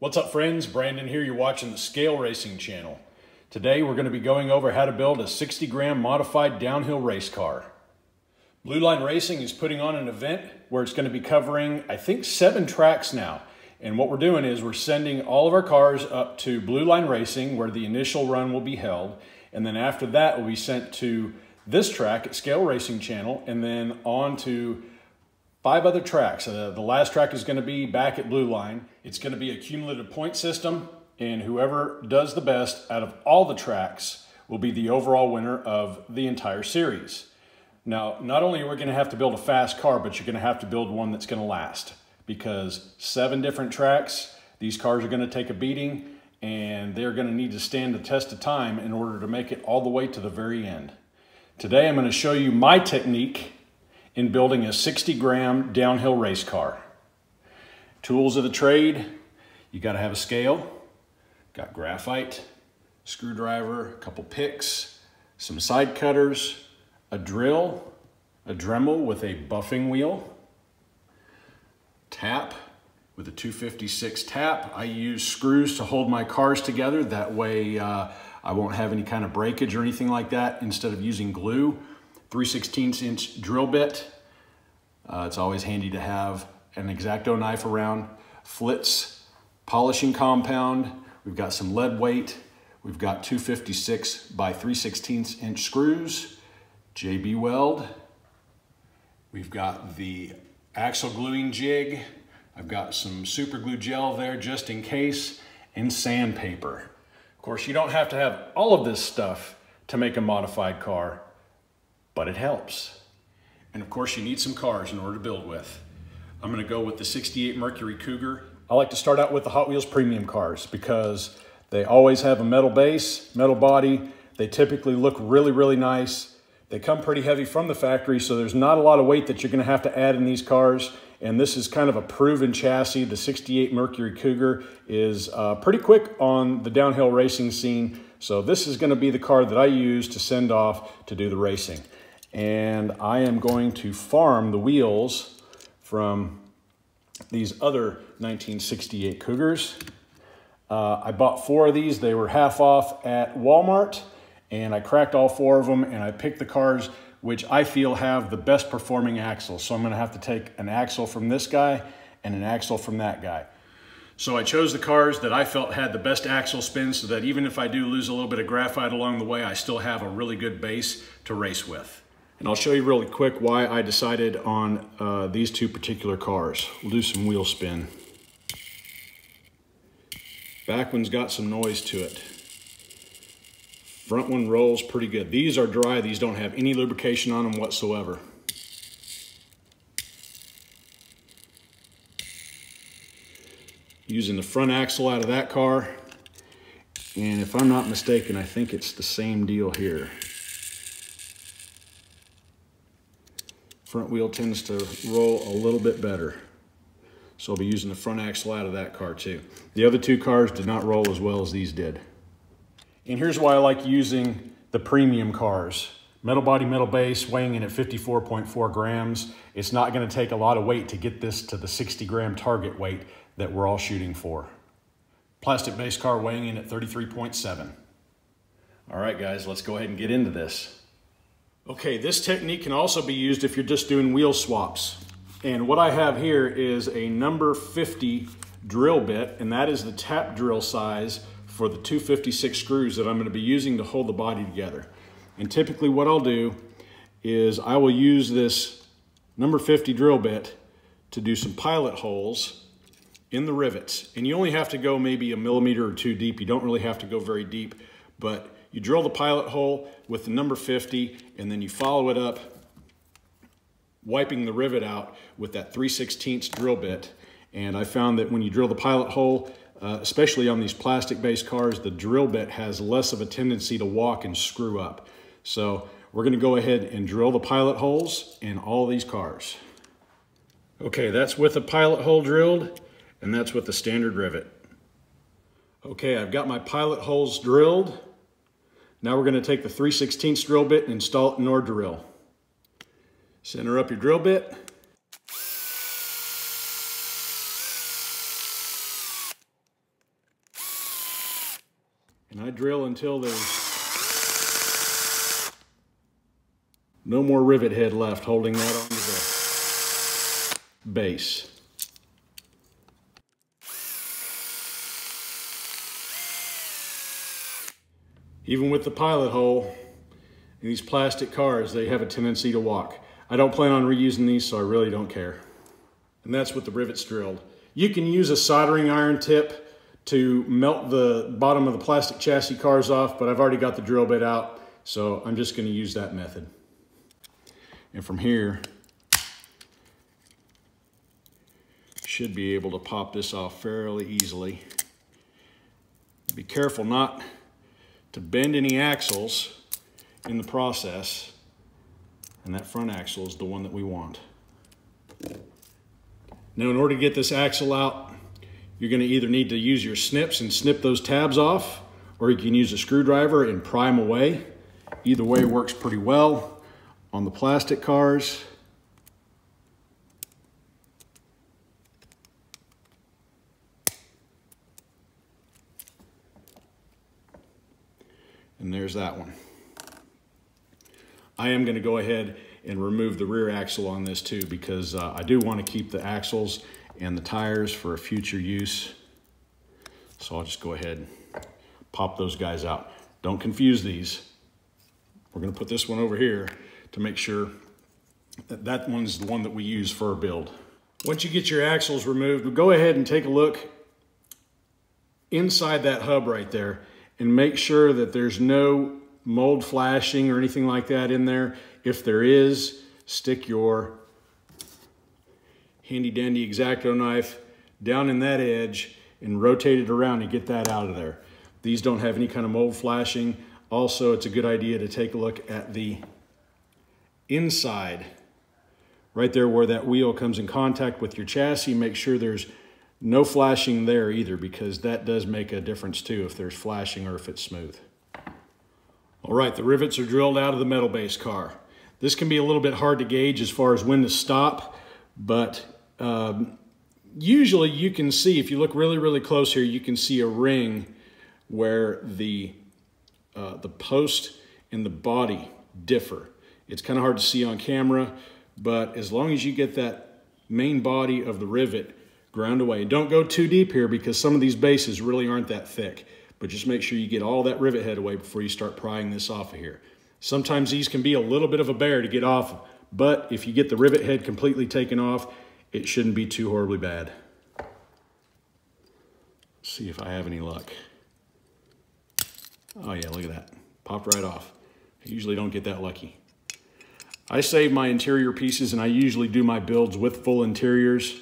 What's up friends? Brandon here. You're watching the Scale Racing channel. Today we're going to be going over how to build a 60 gram modified downhill race car. Blue Line Racing is putting on an event where it's going to be covering, I think, seven tracks now. And what we're doing is we're sending all of our cars up to Blue Line Racing where the initial run will be held. And then after that will be sent to this track at Scale Racing Channel and then on to five other tracks. Uh, the last track is going to be back at Blue Line. It's going to be a cumulative point system, and whoever does the best out of all the tracks will be the overall winner of the entire series. Now, not only are we going to have to build a fast car, but you're going to have to build one that's going to last because seven different tracks, these cars are going to take a beating and they're going to need to stand the test of time in order to make it all the way to the very end. Today, I'm going to show you my technique in building a 60 gram downhill race car. Tools of the trade, you gotta have a scale, got graphite, screwdriver, a couple picks, some side cutters, a drill, a Dremel with a buffing wheel, tap with a 256 tap. I use screws to hold my cars together. That way uh, I won't have any kind of breakage or anything like that instead of using glue. 3 16 inch drill bit. Uh, it's always handy to have an X-Acto knife around. Flitz polishing compound. We've got some lead weight. We've got 256 by 3 16 inch screws. JB Weld. We've got the axle gluing jig. I've got some super glue gel there just in case and sandpaper. Of course, you don't have to have all of this stuff to make a modified car but it helps. And of course you need some cars in order to build with. I'm gonna go with the 68 Mercury Cougar. I like to start out with the Hot Wheels premium cars because they always have a metal base, metal body. They typically look really, really nice. They come pretty heavy from the factory, so there's not a lot of weight that you're gonna have to add in these cars. And this is kind of a proven chassis. The 68 Mercury Cougar is uh, pretty quick on the downhill racing scene. So this is gonna be the car that I use to send off to do the racing and I am going to farm the wheels from these other 1968 Cougars. Uh, I bought four of these. They were half off at Walmart, and I cracked all four of them, and I picked the cars which I feel have the best performing axles. So I'm gonna have to take an axle from this guy and an axle from that guy. So I chose the cars that I felt had the best axle spin so that even if I do lose a little bit of graphite along the way, I still have a really good base to race with. And I'll show you really quick why I decided on uh, these two particular cars. We'll do some wheel spin. Back one's got some noise to it. Front one rolls pretty good. These are dry. These don't have any lubrication on them whatsoever. Using the front axle out of that car. And if I'm not mistaken, I think it's the same deal here. Front wheel tends to roll a little bit better. So I'll be using the front axle out of that car too. The other two cars did not roll as well as these did. And here's why I like using the premium cars. Metal body, metal base, weighing in at 54.4 grams. It's not gonna take a lot of weight to get this to the 60 gram target weight that we're all shooting for. Plastic base car weighing in at 33.7. All right, guys, let's go ahead and get into this. Okay, this technique can also be used if you're just doing wheel swaps. And what I have here is a number 50 drill bit, and that is the tap drill size for the 256 screws that I'm gonna be using to hold the body together. And typically what I'll do is I will use this number 50 drill bit to do some pilot holes in the rivets. And you only have to go maybe a millimeter or two deep. You don't really have to go very deep, but you drill the pilot hole with the number 50 and then you follow it up wiping the rivet out with that 3 16 drill bit. And I found that when you drill the pilot hole, uh, especially on these plastic-based cars, the drill bit has less of a tendency to walk and screw up. So we're gonna go ahead and drill the pilot holes in all these cars. Okay, that's with the pilot hole drilled, and that's with the standard rivet. Okay, I've got my pilot holes drilled. Now we're gonna take the 3 16 drill bit and install it in our drill. Center up your drill bit. And I drill until there's no more rivet head left holding that onto the base. Even with the pilot hole, in these plastic cars, they have a tendency to walk. I don't plan on reusing these, so I really don't care. And that's with the rivets drilled. You can use a soldering iron tip to melt the bottom of the plastic chassis cars off, but I've already got the drill bit out, so I'm just gonna use that method. And from here, should be able to pop this off fairly easily. Be careful not to bend any axles in the process. And that front axle is the one that we want. Now, in order to get this axle out, you're gonna either need to use your snips and snip those tabs off, or you can use a screwdriver and pry them away. Either way works pretty well. On the plastic cars, there's that one. I am gonna go ahead and remove the rear axle on this too because uh, I do wanna keep the axles and the tires for a future use. So I'll just go ahead and pop those guys out. Don't confuse these. We're gonna put this one over here to make sure that that one's the one that we use for our build. Once you get your axles removed, go ahead and take a look inside that hub right there and make sure that there's no mold flashing or anything like that in there. If there is, stick your handy dandy X-Acto knife down in that edge and rotate it around and get that out of there. These don't have any kind of mold flashing. Also, it's a good idea to take a look at the inside, right there where that wheel comes in contact with your chassis. Make sure there's no flashing there either because that does make a difference too if there's flashing or if it's smooth. All right, the rivets are drilled out of the metal base car. This can be a little bit hard to gauge as far as when to stop, but um, usually you can see, if you look really, really close here, you can see a ring where the, uh, the post and the body differ. It's kind of hard to see on camera, but as long as you get that main body of the rivet ground away. And Don't go too deep here because some of these bases really aren't that thick, but just make sure you get all that rivet head away before you start prying this off of here. Sometimes these can be a little bit of a bear to get off, but if you get the rivet head completely taken off, it shouldn't be too horribly bad. Let's see if I have any luck. Oh yeah, look at that. Popped right off. I usually don't get that lucky. I save my interior pieces and I usually do my builds with full interiors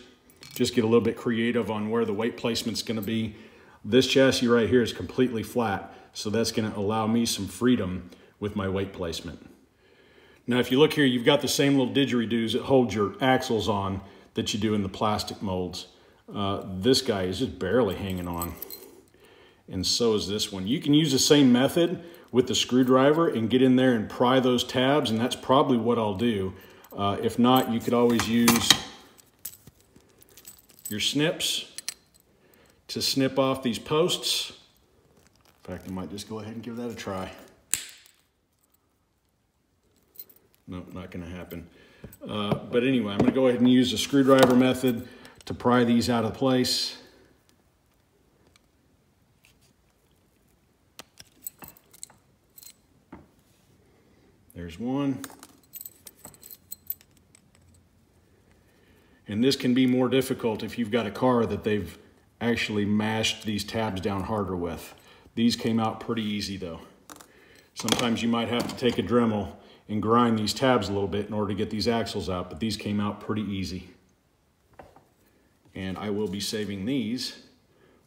just get a little bit creative on where the weight placement's gonna be. This chassis right here is completely flat, so that's gonna allow me some freedom with my weight placement. Now, if you look here, you've got the same little didgeridoos that hold your axles on that you do in the plastic molds. Uh, this guy is just barely hanging on. And so is this one. You can use the same method with the screwdriver and get in there and pry those tabs, and that's probably what I'll do. Uh, if not, you could always use your snips to snip off these posts. In fact, I might just go ahead and give that a try. No, nope, not gonna happen. Uh, but anyway, I'm gonna go ahead and use the screwdriver method to pry these out of place. There's one. And this can be more difficult if you've got a car that they've actually mashed these tabs down harder with. These came out pretty easy though. Sometimes you might have to take a Dremel and grind these tabs a little bit in order to get these axles out, but these came out pretty easy. And I will be saving these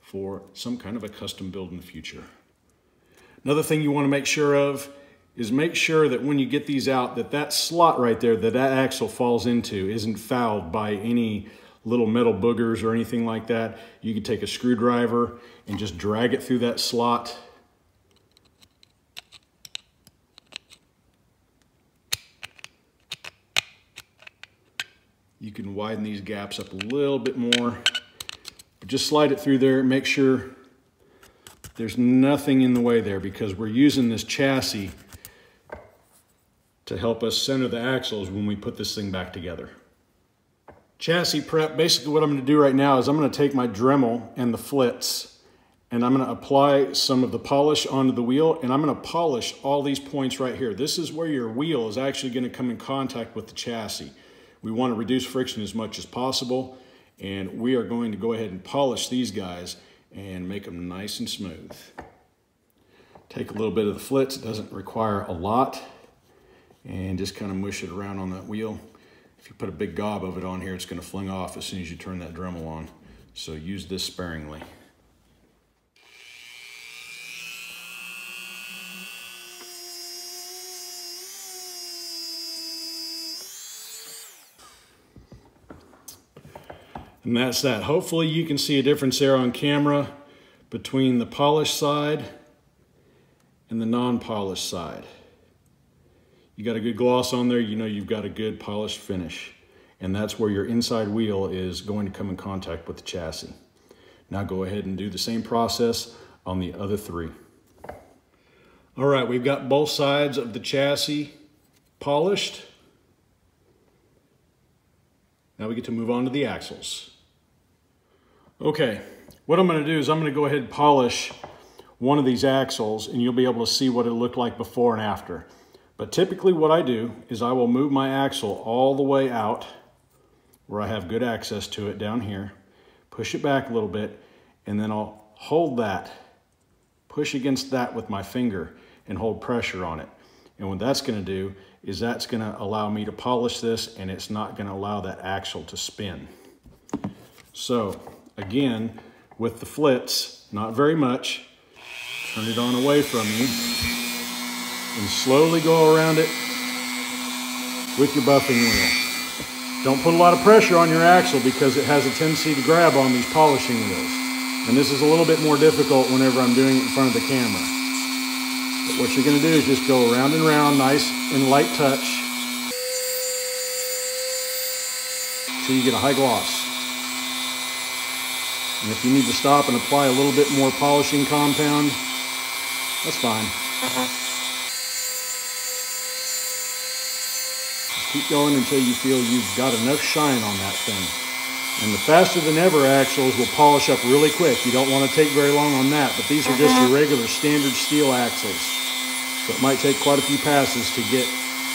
for some kind of a custom build in the future. Another thing you wanna make sure of is make sure that when you get these out that that slot right there that that axle falls into isn't fouled by any little metal boogers or anything like that. You can take a screwdriver and just drag it through that slot. You can widen these gaps up a little bit more. Just slide it through there. Make sure there's nothing in the way there because we're using this chassis to help us center the axles when we put this thing back together. Chassis prep, basically what I'm gonna do right now is I'm gonna take my Dremel and the Flitz and I'm gonna apply some of the polish onto the wheel and I'm gonna polish all these points right here. This is where your wheel is actually gonna come in contact with the chassis. We wanna reduce friction as much as possible and we are going to go ahead and polish these guys and make them nice and smooth. Take a little bit of the Flitz, it doesn't require a lot, and just kind of mush it around on that wheel. If you put a big gob of it on here, it's gonna fling off as soon as you turn that Dremel on. So use this sparingly. And that's that. Hopefully you can see a difference there on camera between the polished side and the non-polished side. You got a good gloss on there, you know you've got a good polished finish. And that's where your inside wheel is going to come in contact with the chassis. Now go ahead and do the same process on the other three. All right, we've got both sides of the chassis polished. Now we get to move on to the axles. Okay, what I'm gonna do is I'm gonna go ahead and polish one of these axles and you'll be able to see what it looked like before and after. But typically what I do is I will move my axle all the way out where I have good access to it down here, push it back a little bit, and then I'll hold that, push against that with my finger and hold pressure on it. And what that's gonna do is that's gonna allow me to polish this and it's not gonna allow that axle to spin. So Again, with the Flitz, not very much. Turn it on away from you. And slowly go around it with your buffing wheel. Don't put a lot of pressure on your axle because it has a tendency to grab on these polishing wheels. And this is a little bit more difficult whenever I'm doing it in front of the camera. But what you're gonna do is just go around and around, nice and light touch, till you get a high gloss. And if you need to stop and apply a little bit more polishing compound, that's fine. Keep going until you feel you've got enough shine on that thing. And the faster than ever axles will polish up really quick. You don't want to take very long on that, but these are just your regular standard steel axles. So it might take quite a few passes to get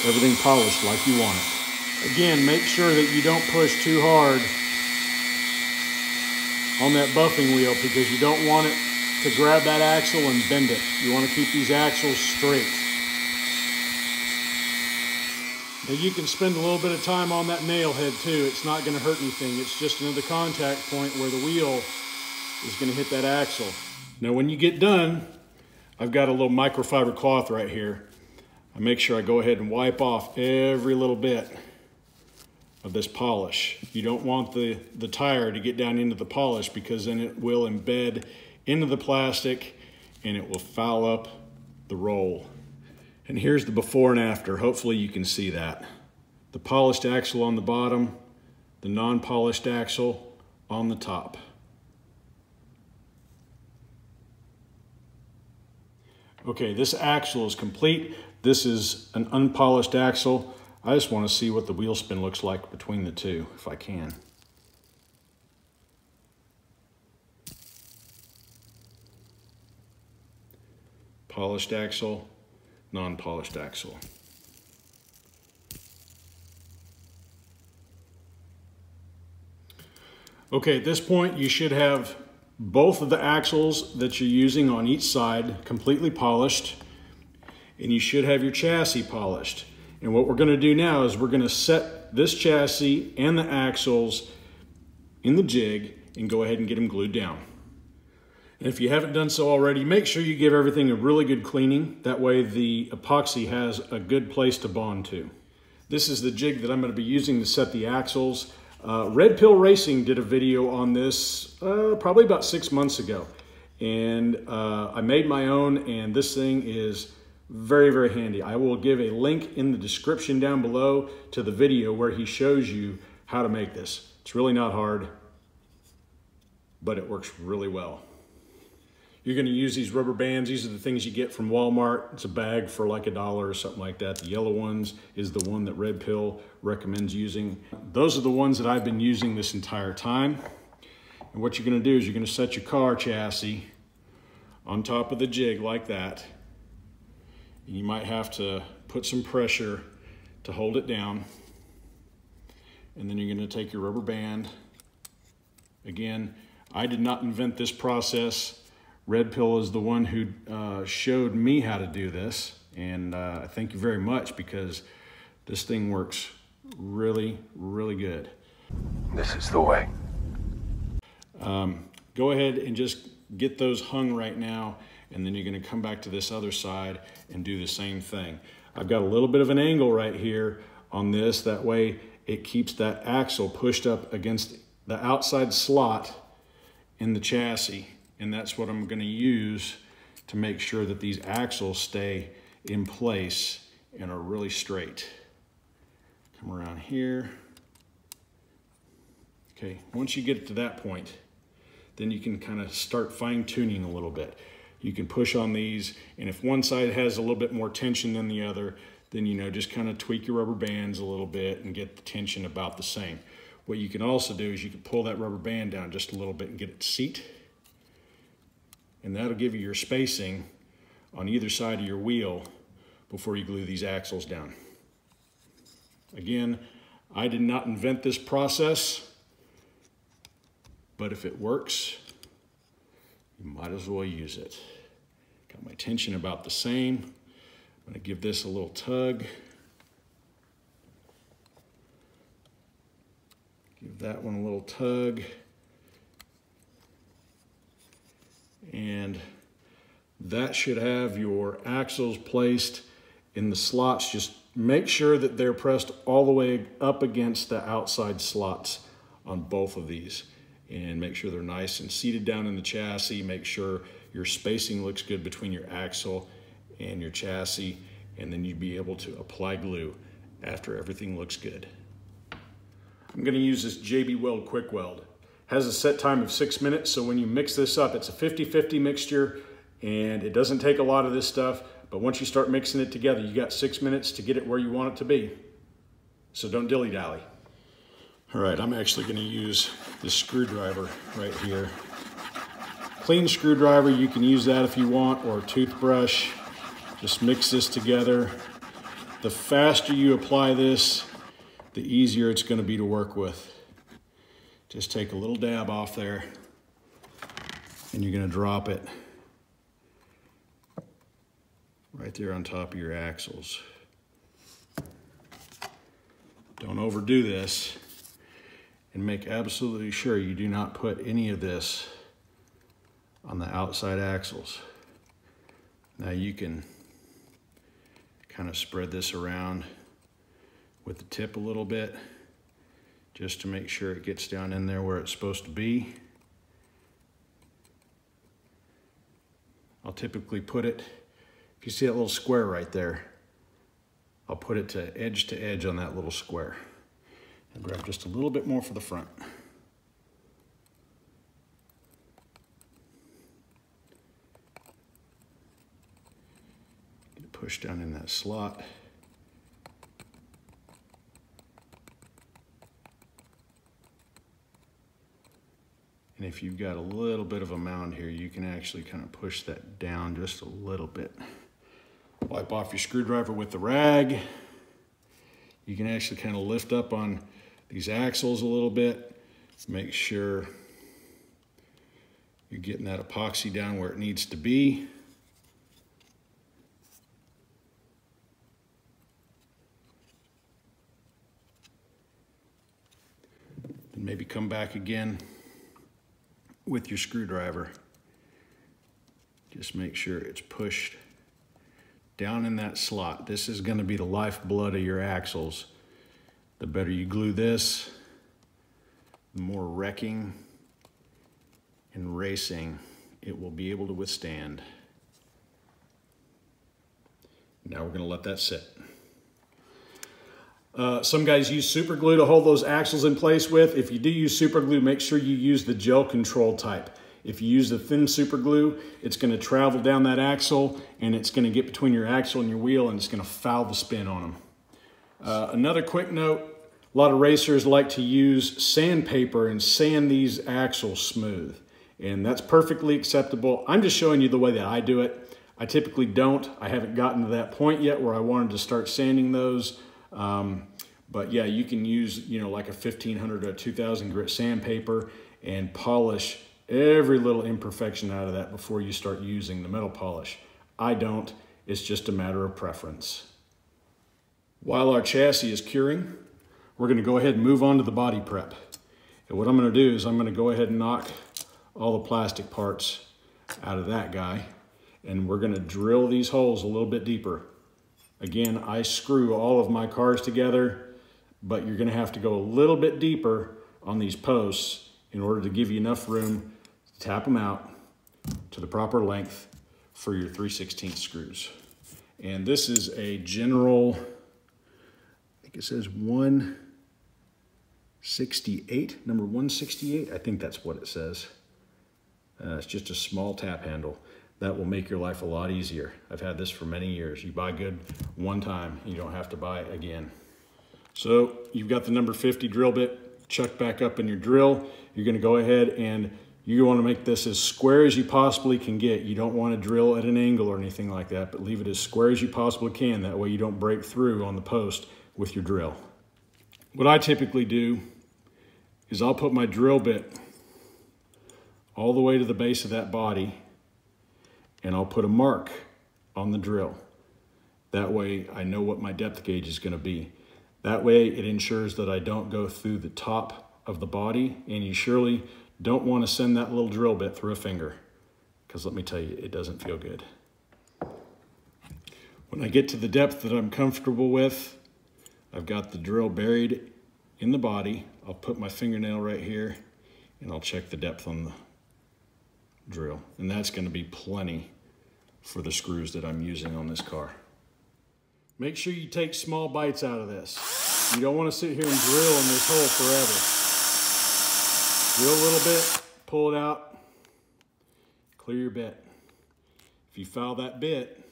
everything polished like you want it. Again, make sure that you don't push too hard on that buffing wheel because you don't want it to grab that axle and bend it. You want to keep these axles straight. Now you can spend a little bit of time on that nail head too. It's not going to hurt anything. It's just another contact point where the wheel is going to hit that axle. Now when you get done, I've got a little microfiber cloth right here. I make sure I go ahead and wipe off every little bit of this polish. You don't want the, the tire to get down into the polish because then it will embed into the plastic and it will foul up the roll. And here's the before and after. Hopefully you can see that. The polished axle on the bottom, the non-polished axle on the top. Okay, this axle is complete. This is an unpolished axle. I just want to see what the wheel spin looks like between the two, if I can. Polished axle, non-polished axle. Okay, at this point you should have both of the axles that you're using on each side completely polished and you should have your chassis polished. And what we're going to do now is we're going to set this chassis and the axles in the jig and go ahead and get them glued down. And if you haven't done so already, make sure you give everything a really good cleaning. That way the epoxy has a good place to bond to. This is the jig that I'm going to be using to set the axles. Uh, Red Pill Racing did a video on this uh, probably about six months ago. And uh, I made my own and this thing is very, very handy. I will give a link in the description down below to the video where he shows you how to make this. It's really not hard, but it works really well. You're going to use these rubber bands. These are the things you get from Walmart. It's a bag for like a dollar or something like that. The yellow ones is the one that Red Pill recommends using. Those are the ones that I've been using this entire time. And what you're going to do is you're going to set your car chassis on top of the jig like that. And you might have to put some pressure to hold it down. And then you're going to take your rubber band. Again, I did not invent this process. Red Pill is the one who uh, showed me how to do this. And uh, thank you very much because this thing works really, really good. This is the way. Um, go ahead and just get those hung right now. And then you're gonna come back to this other side and do the same thing. I've got a little bit of an angle right here on this. That way it keeps that axle pushed up against the outside slot in the chassis and that's what I'm going to use to make sure that these axles stay in place and are really straight. Come around here. Okay, once you get to that point, then you can kind of start fine tuning a little bit. You can push on these, and if one side has a little bit more tension than the other, then you know, just kind of tweak your rubber bands a little bit and get the tension about the same. What you can also do is you can pull that rubber band down just a little bit and get it seat and that'll give you your spacing on either side of your wheel before you glue these axles down. Again, I did not invent this process, but if it works, you might as well use it. Got my tension about the same. I'm gonna give this a little tug. Give that one a little tug. And that should have your axles placed in the slots. Just make sure that they're pressed all the way up against the outside slots on both of these and make sure they're nice and seated down in the chassis. Make sure your spacing looks good between your axle and your chassis and then you'd be able to apply glue after everything looks good. I'm gonna use this JB Weld Quick Weld has a set time of six minutes. So when you mix this up, it's a 50-50 mixture and it doesn't take a lot of this stuff. But once you start mixing it together, you got six minutes to get it where you want it to be. So don't dilly-dally. All right, I'm actually gonna use this screwdriver right here. Clean screwdriver, you can use that if you want, or a toothbrush. Just mix this together. The faster you apply this, the easier it's gonna be to work with. Just take a little dab off there and you're gonna drop it right there on top of your axles. Don't overdo this and make absolutely sure you do not put any of this on the outside axles. Now you can kind of spread this around with the tip a little bit just to make sure it gets down in there where it's supposed to be. I'll typically put it, if you see that little square right there, I'll put it to edge to edge on that little square. And grab just a little bit more for the front. Pushed down in that slot. And if you've got a little bit of a mound here, you can actually kind of push that down just a little bit. Wipe off your screwdriver with the rag. You can actually kind of lift up on these axles a little bit. Make sure you're getting that epoxy down where it needs to be. And maybe come back again with your screwdriver, just make sure it's pushed down in that slot. This is gonna be the lifeblood of your axles. The better you glue this, the more wrecking and racing it will be able to withstand. Now we're gonna let that sit. Uh, some guys use super glue to hold those axles in place with. If you do use super glue, make sure you use the gel control type. If you use the thin super glue, it's gonna travel down that axle and it's gonna get between your axle and your wheel and it's gonna foul the spin on them. Uh, another quick note, a lot of racers like to use sandpaper and sand these axles smooth. And that's perfectly acceptable. I'm just showing you the way that I do it. I typically don't. I haven't gotten to that point yet where I wanted to start sanding those. Um, but yeah, you can use, you know, like a 1500 to 2000 grit sandpaper and polish every little imperfection out of that before you start using the metal polish. I don't, it's just a matter of preference. While our chassis is curing, we're gonna go ahead and move on to the body prep. And what I'm gonna do is I'm gonna go ahead and knock all the plastic parts out of that guy and we're gonna drill these holes a little bit deeper. Again, I screw all of my cars together, but you're gonna have to go a little bit deeper on these posts in order to give you enough room to tap them out to the proper length for your 3 16 screws. And this is a general, I think it says 168, number 168. I think that's what it says. Uh, it's just a small tap handle. That will make your life a lot easier. I've had this for many years. You buy good one time, you don't have to buy again. So you've got the number 50 drill bit chucked back up in your drill. You're gonna go ahead and you want to make this as square as you possibly can get. You don't want to drill at an angle or anything like that, but leave it as square as you possibly can. That way you don't break through on the post with your drill. What I typically do is I'll put my drill bit all the way to the base of that body and I'll put a mark on the drill. That way I know what my depth gauge is going to be. That way it ensures that I don't go through the top of the body and you surely don't want to send that little drill bit through a finger because let me tell you, it doesn't feel good. When I get to the depth that I'm comfortable with, I've got the drill buried in the body. I'll put my fingernail right here and I'll check the depth on the drill. And that's gonna be plenty for the screws that I'm using on this car. Make sure you take small bites out of this. You don't wanna sit here and drill in this hole forever. Drill a little bit, pull it out, clear your bit. If you foul that bit,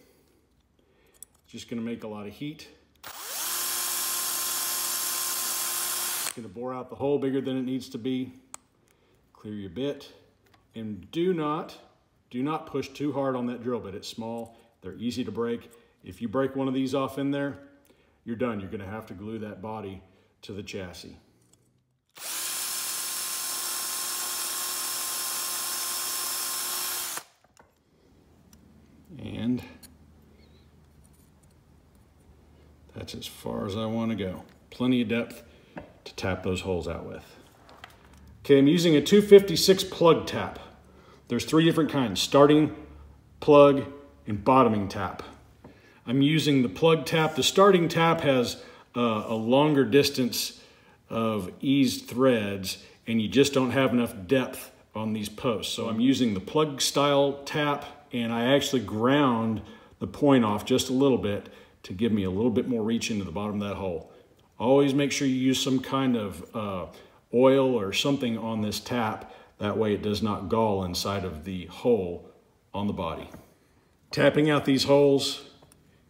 it's just gonna make a lot of heat. It's gonna bore out the hole bigger than it needs to be. Clear your bit. And do not, do not push too hard on that drill bit. It's small, they're easy to break. If you break one of these off in there, you're done. You're gonna have to glue that body to the chassis. And that's as far as I want to go. Plenty of depth to tap those holes out with. Okay, I'm using a 256 plug tap. There's three different kinds, starting, plug, and bottoming tap. I'm using the plug tap. The starting tap has uh, a longer distance of eased threads and you just don't have enough depth on these posts. So I'm using the plug style tap and I actually ground the point off just a little bit to give me a little bit more reach into the bottom of that hole. Always make sure you use some kind of uh, oil or something on this tap. That way it does not gall inside of the hole on the body. Tapping out these holes,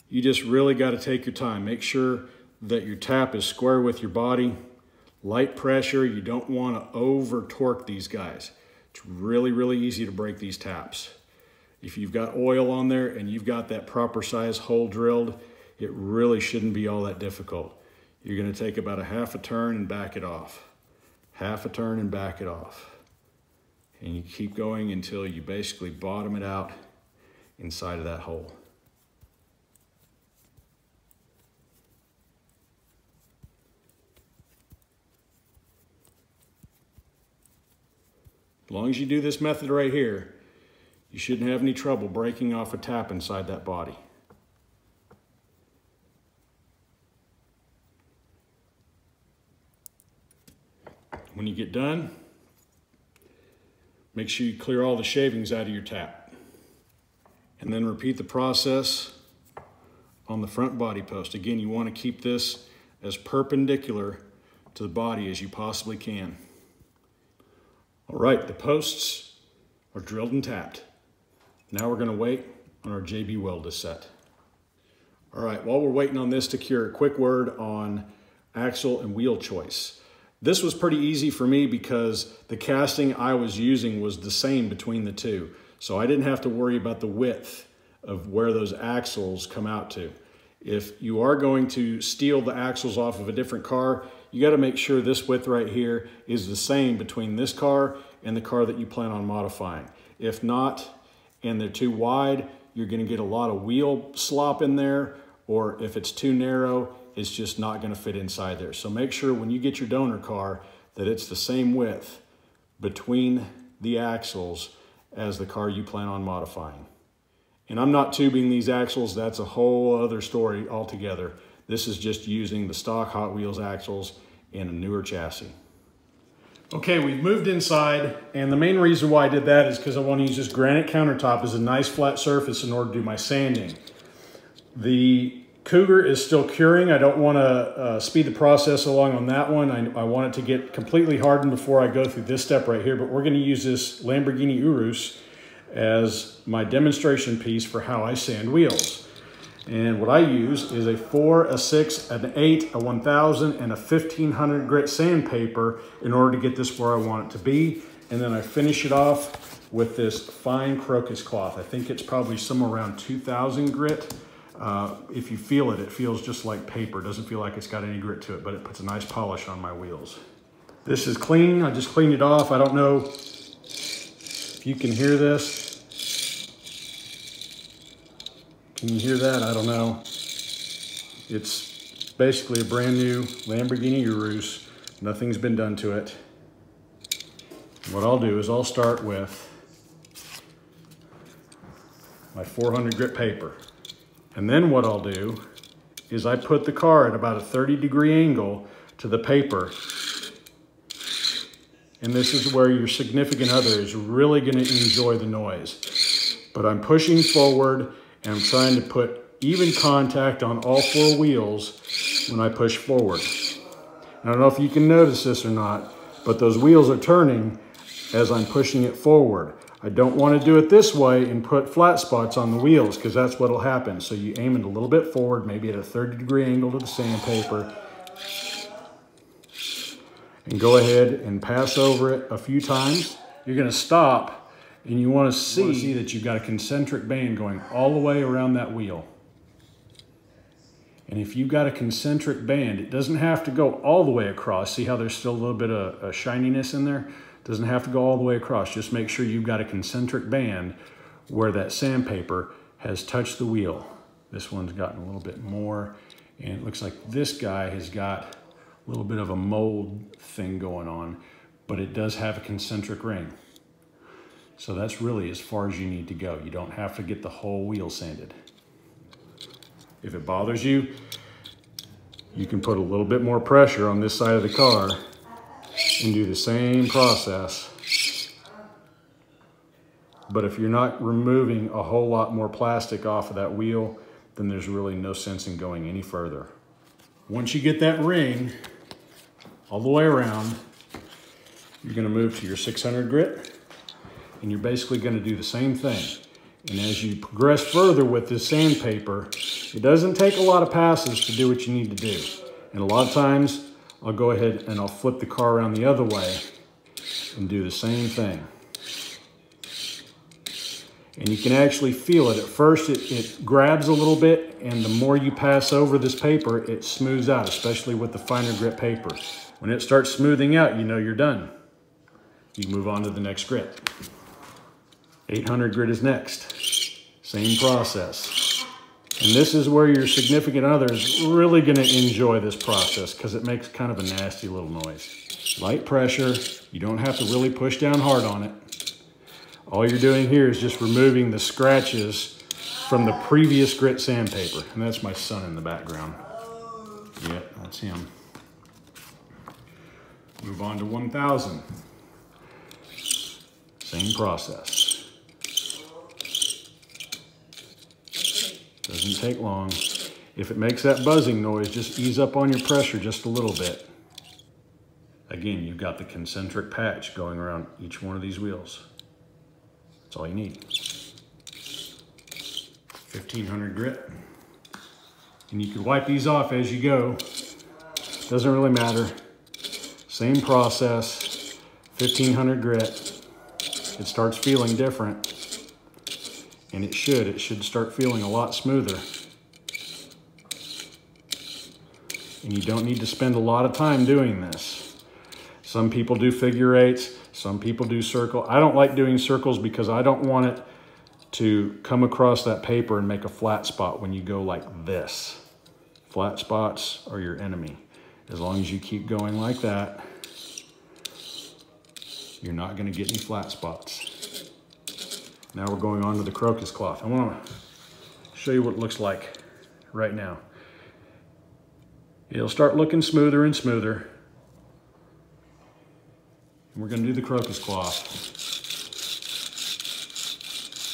you just really got to take your time. Make sure that your tap is square with your body. Light pressure, you don't want to over torque these guys. It's really, really easy to break these taps. If you've got oil on there and you've got that proper size hole drilled, it really shouldn't be all that difficult. You're gonna take about a half a turn and back it off. Half a turn and back it off. And you keep going until you basically bottom it out inside of that hole. As long as you do this method right here, you shouldn't have any trouble breaking off a tap inside that body. When you get done, make sure you clear all the shavings out of your tap. And then repeat the process on the front body post. Again, you want to keep this as perpendicular to the body as you possibly can. All right, the posts are drilled and tapped. Now we're gonna wait on our JB weld to set. All right, while we're waiting on this to cure, a quick word on axle and wheel choice. This was pretty easy for me because the casting I was using was the same between the two. So I didn't have to worry about the width of where those axles come out to. If you are going to steal the axles off of a different car, you gotta make sure this width right here is the same between this car and the car that you plan on modifying. If not, and they're too wide, you're gonna get a lot of wheel slop in there, or if it's too narrow, it's just not gonna fit inside there. So make sure when you get your donor car that it's the same width between the axles as the car you plan on modifying. And I'm not tubing these axles, that's a whole other story altogether. This is just using the stock Hot Wheels axles in a newer chassis. Okay, we've moved inside, and the main reason why I did that is because I want to use this granite countertop as a nice flat surface in order to do my sanding. The Cougar is still curing. I don't want to uh, speed the process along on that one. I, I, want it to get completely hardened before I go through this step right here, but we're going to use this Lamborghini Urus as my demonstration piece for how I sand wheels. And what I use is a 4, a 6, an 8, a 1000, and a 1500 grit sandpaper in order to get this where I want it to be. And then I finish it off with this fine crocus cloth. I think it's probably somewhere around 2000 grit. Uh, if you feel it, it feels just like paper. It doesn't feel like it's got any grit to it, but it puts a nice polish on my wheels. This is clean. I just cleaned it off. I don't know if you can hear this. Can you hear that? I don't know. It's basically a brand new Lamborghini Urus. Nothing's been done to it. What I'll do is I'll start with my 400 grit paper. And then what I'll do is I put the car at about a 30 degree angle to the paper. And this is where your significant other is really gonna enjoy the noise. But I'm pushing forward and I'm trying to put even contact on all four wheels when I push forward. I don't know if you can notice this or not, but those wheels are turning as I'm pushing it forward. I don't want to do it this way and put flat spots on the wheels because that's what will happen. So you aim it a little bit forward, maybe at a 30 degree angle to the sandpaper. And go ahead and pass over it a few times. You're going to stop and you want to see, see that you've got a concentric band going all the way around that wheel. And if you've got a concentric band, it doesn't have to go all the way across. See how there's still a little bit of, of shininess in there? Doesn't have to go all the way across. Just make sure you've got a concentric band where that sandpaper has touched the wheel. This one's gotten a little bit more, and it looks like this guy has got a little bit of a mold thing going on, but it does have a concentric ring. So that's really as far as you need to go. You don't have to get the whole wheel sanded. If it bothers you, you can put a little bit more pressure on this side of the car and do the same process. But if you're not removing a whole lot more plastic off of that wheel, then there's really no sense in going any further. Once you get that ring all the way around, you're gonna move to your 600 grit, and you're basically gonna do the same thing. And as you progress further with this sandpaper, it doesn't take a lot of passes to do what you need to do. And a lot of times, I'll go ahead and I'll flip the car around the other way and do the same thing. And you can actually feel it. At first, it, it grabs a little bit, and the more you pass over this paper, it smooths out, especially with the finer grit paper. When it starts smoothing out, you know you're done. You move on to the next grit. 800 grit is next. Same process. And this is where your significant other is really going to enjoy this process because it makes kind of a nasty little noise. Light pressure. You don't have to really push down hard on it. All you're doing here is just removing the scratches from the previous grit sandpaper. And that's my son in the background. Yep, that's him. Move on to 1000. Same process. Doesn't take long. If it makes that buzzing noise, just ease up on your pressure just a little bit. Again, you've got the concentric patch going around each one of these wheels. That's all you need. 1500 grit. And you can wipe these off as you go. Doesn't really matter. Same process, 1500 grit. It starts feeling different. And it should, it should start feeling a lot smoother. And you don't need to spend a lot of time doing this. Some people do figure eights, some people do circle. I don't like doing circles because I don't want it to come across that paper and make a flat spot when you go like this. Flat spots are your enemy. As long as you keep going like that, you're not gonna get any flat spots. Now we're going on to the crocus cloth. I wanna show you what it looks like right now. It'll start looking smoother and smoother. We're gonna do the crocus cloth.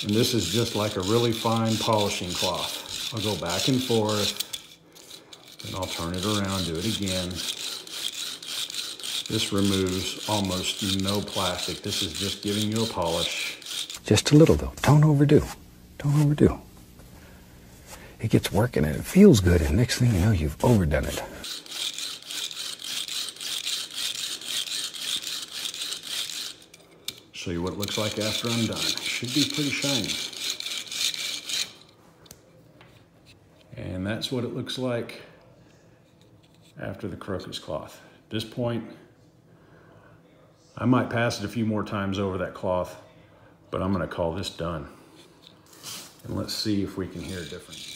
And this is just like a really fine polishing cloth. I'll go back and forth, and I'll turn it around, do it again. This removes almost no plastic. This is just giving you a polish. Just a little though. Don't overdo. Don't overdo. It gets working and it feels good, and next thing you know, you've overdone it. Show you what it looks like after I'm done. Should be pretty shiny. And that's what it looks like after the crocus cloth. At this point, I might pass it a few more times over that cloth, but I'm gonna call this done. And let's see if we can hear a difference.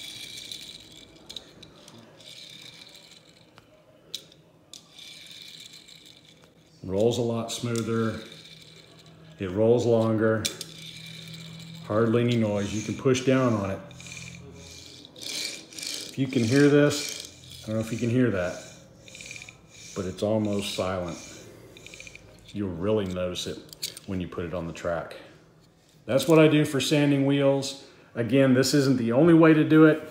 Rolls a lot smoother. It rolls longer. Hardly any noise. You can push down on it. If you can hear this, I don't know if you can hear that, but it's almost silent. You'll really notice it when you put it on the track. That's what I do for sanding wheels. Again, this isn't the only way to do it.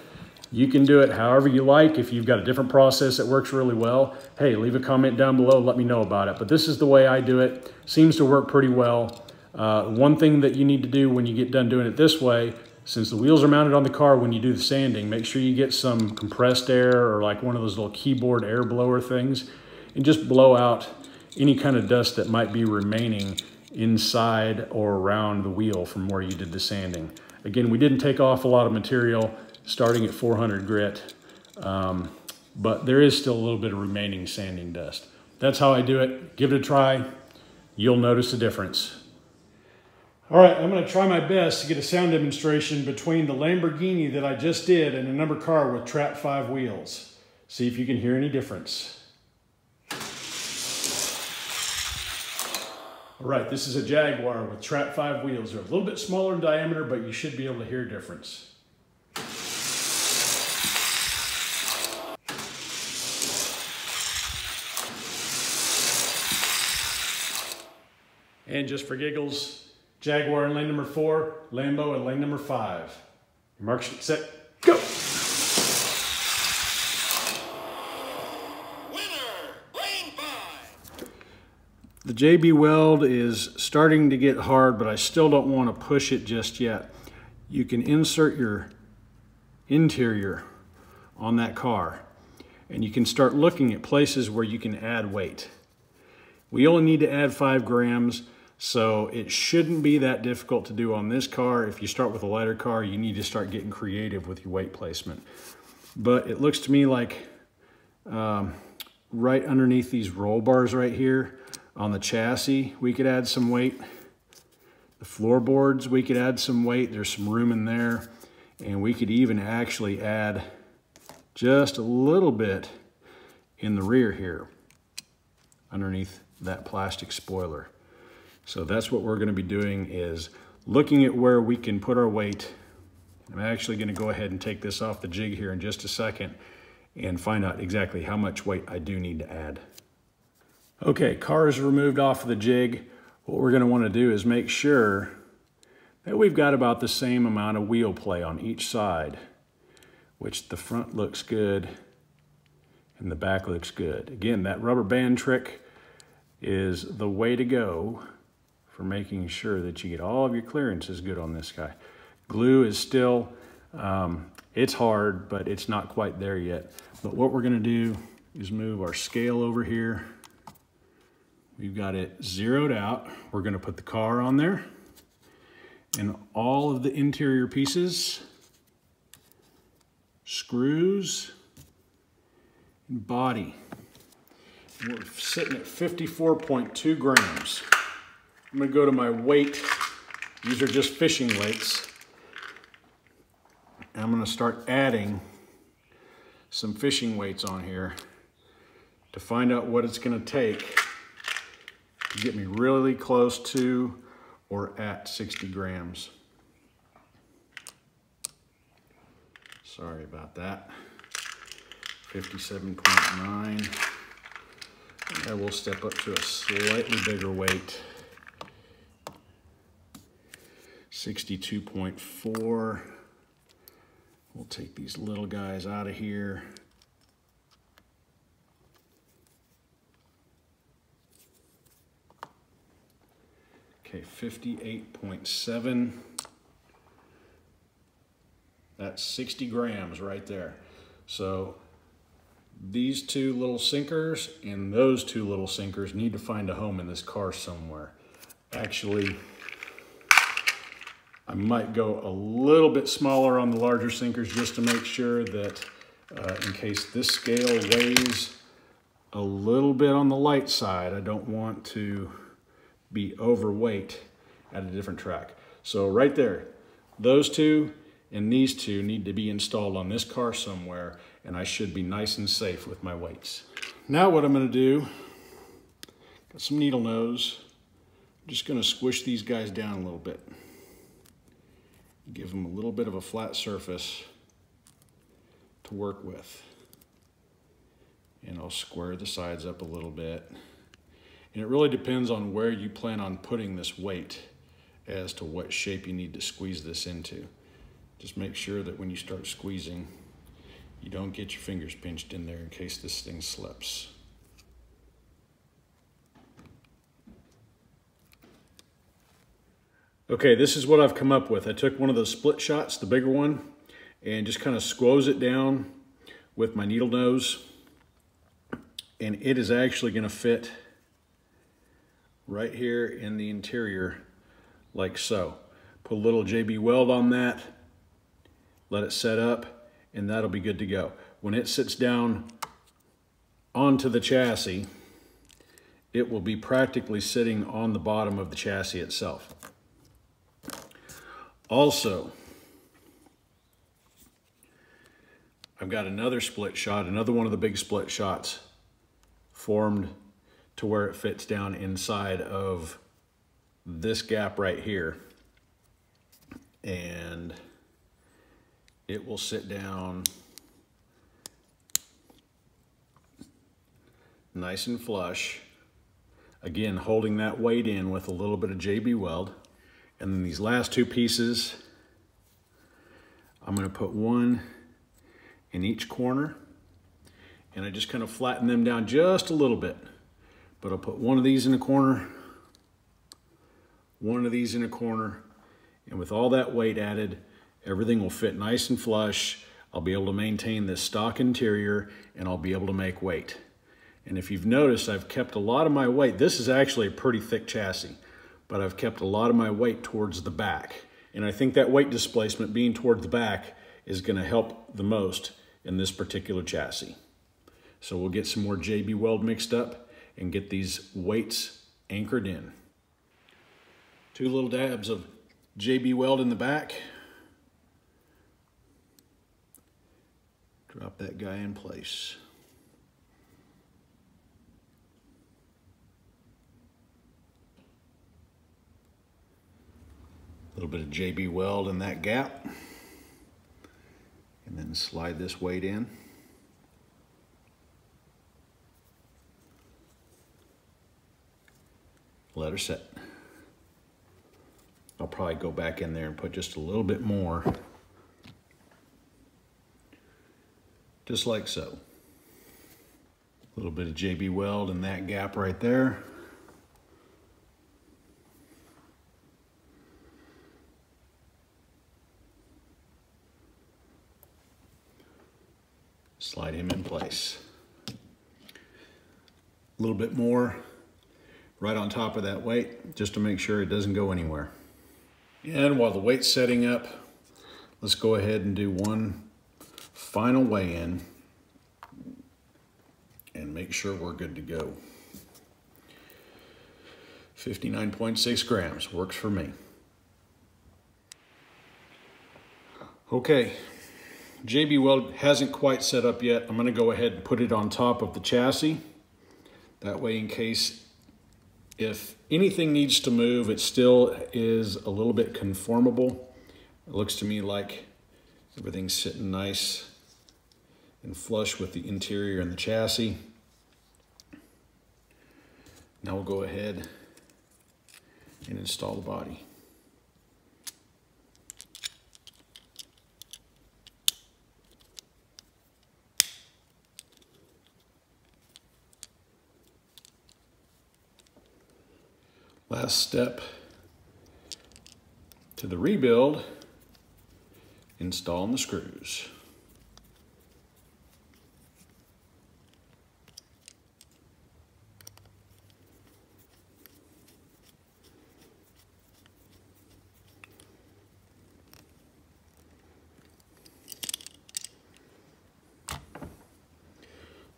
You can do it however you like. If you've got a different process that works really well, hey, leave a comment down below, let me know about it. But this is the way I do it. Seems to work pretty well. Uh, one thing that you need to do when you get done doing it this way, since the wheels are mounted on the car when you do the sanding, make sure you get some compressed air or like one of those little keyboard air blower things and just blow out any kind of dust that might be remaining inside or around the wheel from where you did the sanding. Again, we didn't take off a lot of material starting at 400 grit, um, but there is still a little bit of remaining sanding dust. That's how I do it. Give it a try. You'll notice a difference. All right, I'm gonna try my best to get a sound demonstration between the Lamborghini that I just did and a number car with Trap 5 wheels. See if you can hear any difference. All right, this is a Jaguar with Trap 5 wheels. They're a little bit smaller in diameter, but you should be able to hear a difference. And just for giggles, Jaguar in lane number four, Lambo in lane number five. Your marks set, go! The JB Weld is starting to get hard, but I still don't want to push it just yet. You can insert your interior on that car and you can start looking at places where you can add weight. We only need to add five grams, so it shouldn't be that difficult to do on this car. If you start with a lighter car, you need to start getting creative with your weight placement. But it looks to me like um, right underneath these roll bars right here on the chassis, we could add some weight. The floorboards, we could add some weight. There's some room in there. And we could even actually add just a little bit in the rear here underneath that plastic spoiler. So that's what we're gonna be doing is looking at where we can put our weight. I'm actually gonna go ahead and take this off the jig here in just a second and find out exactly how much weight I do need to add. Okay, car is removed off of the jig. What we're gonna wanna do is make sure that we've got about the same amount of wheel play on each side, which the front looks good and the back looks good. Again, that rubber band trick is the way to go for for making sure that you get all of your clearances good on this guy. Glue is still, um, it's hard, but it's not quite there yet. But what we're gonna do is move our scale over here. We've got it zeroed out. We're gonna put the car on there and all of the interior pieces, screws, and body. We're sitting at 54.2 grams. I'm gonna go to my weight. These are just fishing weights. And I'm gonna start adding some fishing weights on here to find out what it's gonna take to get me really close to or at 60 grams. Sorry about that. 57.9. I will step up to a slightly bigger weight. 62.4. We'll take these little guys out of here. Okay, 58.7. That's 60 grams right there. So these two little sinkers and those two little sinkers need to find a home in this car somewhere. Actually, I might go a little bit smaller on the larger sinkers just to make sure that uh, in case this scale weighs a little bit on the light side, I don't want to be overweight at a different track. So right there, those two and these two need to be installed on this car somewhere and I should be nice and safe with my weights. Now what I'm gonna do, got some needle nose, I'm just gonna squish these guys down a little bit. Give them a little bit of a flat surface to work with. And I'll square the sides up a little bit. And it really depends on where you plan on putting this weight as to what shape you need to squeeze this into. Just make sure that when you start squeezing, you don't get your fingers pinched in there in case this thing slips. Okay, this is what I've come up with. I took one of those split shots, the bigger one, and just kind of squoze it down with my needle nose. And it is actually gonna fit right here in the interior like so. Put a little JB Weld on that, let it set up, and that'll be good to go. When it sits down onto the chassis, it will be practically sitting on the bottom of the chassis itself. Also, I've got another split shot, another one of the big split shots formed to where it fits down inside of this gap right here. And it will sit down nice and flush. Again, holding that weight in with a little bit of JB Weld. And then these last two pieces, I'm gonna put one in each corner and I just kind of flatten them down just a little bit. But I'll put one of these in a corner, one of these in a corner, and with all that weight added, everything will fit nice and flush. I'll be able to maintain this stock interior and I'll be able to make weight. And if you've noticed, I've kept a lot of my weight. This is actually a pretty thick chassis, but I've kept a lot of my weight towards the back. And I think that weight displacement being toward the back is gonna help the most in this particular chassis. So we'll get some more JB Weld mixed up and get these weights anchored in. Two little dabs of JB Weld in the back. Drop that guy in place. A little bit of JB Weld in that gap. And then slide this weight in. let her sit. I'll probably go back in there and put just a little bit more. Just like so. A little bit of JB Weld in that gap right there. Slide him in place. A little bit more right on top of that weight just to make sure it doesn't go anywhere. And while the weight's setting up, let's go ahead and do one final weigh-in and make sure we're good to go. 59.6 grams works for me. Okay, JB Weld hasn't quite set up yet. I'm gonna go ahead and put it on top of the chassis. That way in case if anything needs to move, it still is a little bit conformable. It looks to me like everything's sitting nice and flush with the interior and the chassis. Now we'll go ahead and install the body. Last step to the rebuild, installing the screws.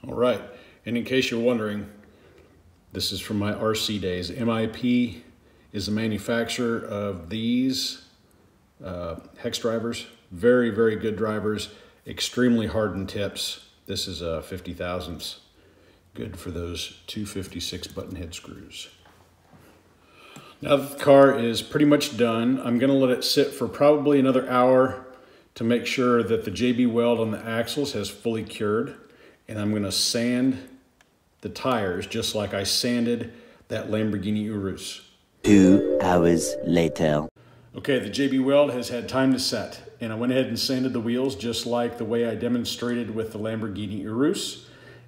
All right, and in case you're wondering, this is from my RC days. MIP is the manufacturer of these uh, hex drivers. Very, very good drivers, extremely hardened tips. This is a 50 thousandths. Good for those 256 button head screws. Now that the car is pretty much done, I'm gonna let it sit for probably another hour to make sure that the JB weld on the axles has fully cured and I'm gonna sand the tires just like I sanded that Lamborghini Urus. Two hours later. Okay, the JB Weld has had time to set and I went ahead and sanded the wheels just like the way I demonstrated with the Lamborghini Urus.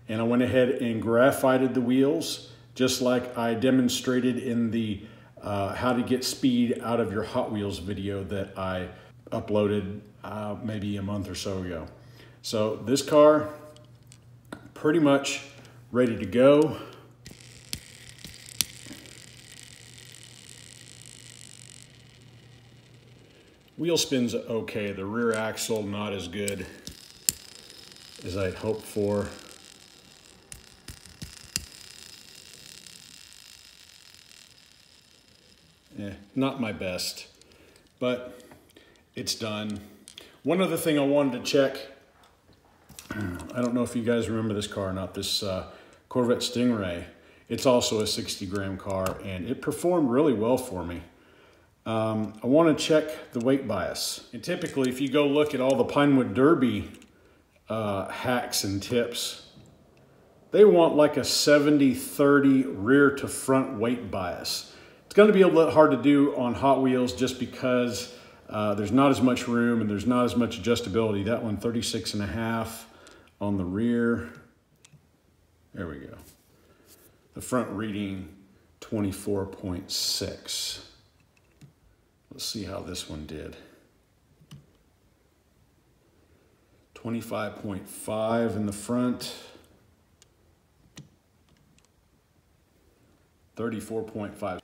And I went ahead and graphited the wheels just like I demonstrated in the uh, how to get speed out of your Hot Wheels video that I uploaded uh, maybe a month or so ago. So this car pretty much ready to go. Wheel spin's okay. The rear axle not as good as I'd hoped for. Eh, not my best, but it's done. One other thing I wanted to check I don't know if you guys remember this car or not, this uh, Corvette Stingray. It's also a 60 gram car and it performed really well for me. Um, I want to check the weight bias. And typically if you go look at all the Pinewood Derby uh, hacks and tips, they want like a 70-30 rear to front weight bias. It's going to be a little hard to do on Hot Wheels just because uh, there's not as much room and there's not as much adjustability. That one 36 and a half on the rear. There we go. The front reading 24.6. Let's see how this one did. 25.5 in the front. 34.5.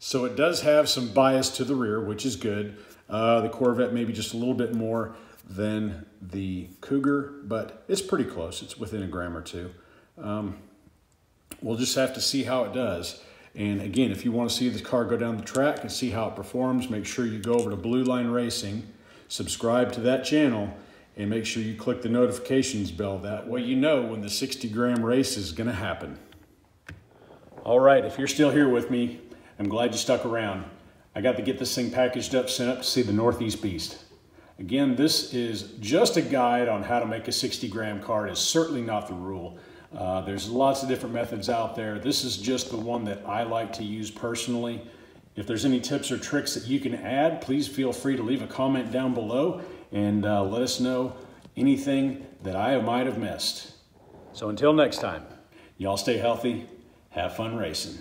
So it does have some bias to the rear, which is good. Uh, the Corvette maybe just a little bit more than the Cougar, but it's pretty close. It's within a gram or two. Um, we'll just have to see how it does. And again, if you want to see this car go down the track and see how it performs, make sure you go over to BlueLine Racing, subscribe to that channel, and make sure you click the notifications bell. That way you know when the 60 gram race is going to happen. All right, if you're still here with me, I'm glad you stuck around. I got to get this thing packaged up, sent up to see the Northeast Beast. Again, this is just a guide on how to make a 60 gram card. It's certainly not the rule. Uh, there's lots of different methods out there. This is just the one that I like to use personally. If there's any tips or tricks that you can add, please feel free to leave a comment down below and uh, let us know anything that I might have missed. So until next time, y'all stay healthy, have fun racing.